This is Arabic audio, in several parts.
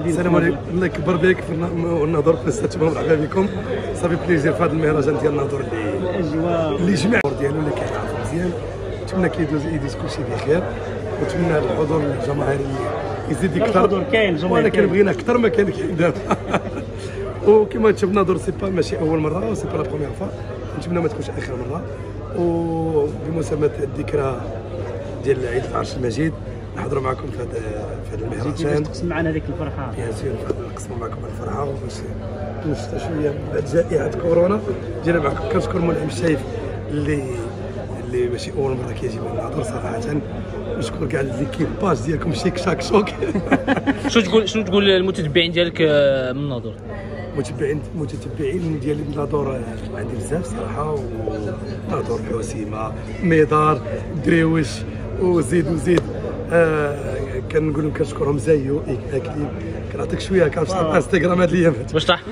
السلام عليكم. الله يكبر بك. في الناظور في الاستاذ مرحبا بكم ça fait plaisir. في هذا المهرجان ديال الناظور اللي الاجواء اللي جمع ديالو اللي كيعرف مزيان. نتمنى كيدوز يدوز كلشي بخير. ونتمنى هذا الحضور الجماهيري يزيد يكثر الحضور كاين، الجماهير ولكن. بغينا أكثر ما كان كاين دابا وكما تشوف نهضر سي با ماشي أول مرة c'est pas la première fois نتمنى ما تكونش آخر مرة. وبمناسبه الذكرى ديال عيد العرش المجيد. نحضروا معكم في هذا في هذا المهرجان تقسم معنا هذيك الفرحة. bien sûr نقسموا معكم الفرحة وباش نشتا شوية من بعد جائحه كورونا. جينا معكم. كنشكر ملهم الشايف اللي اللي ماشي أول مرة كيجي من الناظور صراحة. نشكر كاع l'équipage ديالكم. شيك شاك شوك. شنو تقول شنو تقول للمتتبعين ديالك آه، من الناظور؟ متبعين متتبعين ديال الناظور عندي بزاف صراحة. وناظور حسيمه ميدار دريوش وزيد وزيد. آه كنقول لهم كنشكرهم زيو اكليب كنعطيك شوية كنعرفش تحط انستغرام هاد الايامات باش طاح؟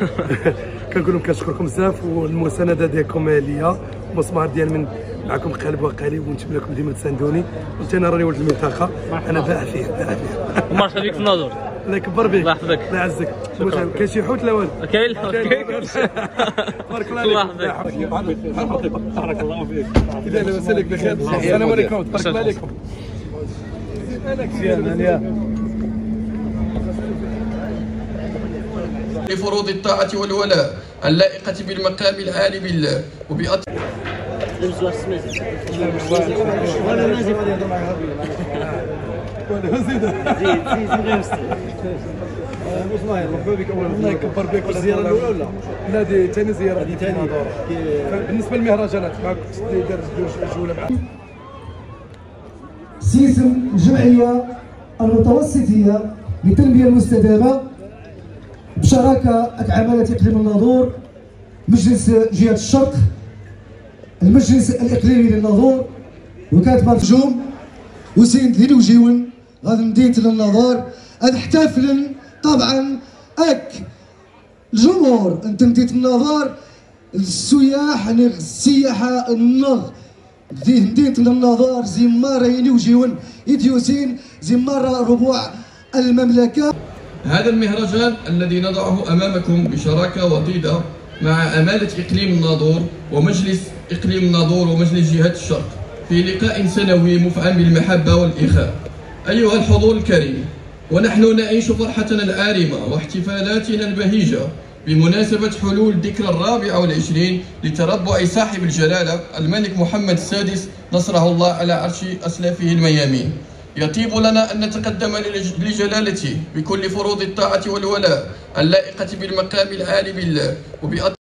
كنقول لهم كنشكركم بزاف والمساندة ديالكم ليا مسمار ديال من معكم قلب وقالب ونتمنى لكم ديما تساندوني. وانت أنا راني ولد المنطقة أنا باع فيه باع فيه ومرحبا بك في الناظور الله يكبر بك. الله يحفظك. الله يعزك. كاين شي حوت لا والو؟ كاين كاين بارك الله الله عليك يحفظك. بارك الله فيك. إذا لاباس عليك بخير. السلام عليكم تبارك الله عليكم. لفروض الطاعة والولاء اللائقة بالمقام العالي بالله وبأط... وأنا زيد زيد زيد غير مستوي مرحبا بك اولا الله يكبر بك الزياره الاولى ولا؟ لا دي ثاني زياره دي ثاني بالنسبة للمهرجانات معك دار جوله مع سيسم الجمعية المتوسطية للتنمية المستدامة بشراكة عمالة إقليم الناظور مجلس جهة الشرق المجلس الإقليمي للناظور وكالة مرجوم وسيند ذي وجيون غادي نديت للناظور هذا احتفل طبعا أك الجمهور انت مديت النظر السياح يعني السياحة النغ للنظر زي مرة ينوجيون إثيوسين زي مرة ربوع المملكة. هذا المهرجان الذي نضعه أمامكم بشراكة وطيدة مع أمالة إقليم الناظور ومجلس إقليم الناظور ومجلس جهة الشرق في لقاء سنوي مفعم بالمحبة والإخاء أيها الحضور الكريم ونحن نعيش فرحتنا العارمة واحتفالاتنا البهيجة. بمناسبة حلول الذكرى الرابعة والعشرين لتربع صاحب الجلالة الملك محمد السادس نصره الله على عرش أسلافه الميامين يطيب لنا أن نتقدم لج- لجلالته بكل فروض الطاعة والولاء اللائقة بالمقام العالي بالله وبأط...